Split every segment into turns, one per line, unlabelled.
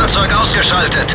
Fahrzeug ausgeschaltet.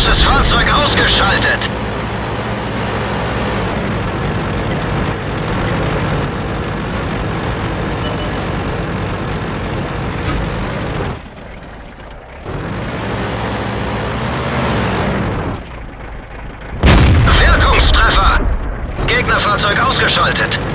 Gegnerisches Fahrzeug ausgeschaltet. Wirkungstreffer. Gegnerfahrzeug ausgeschaltet.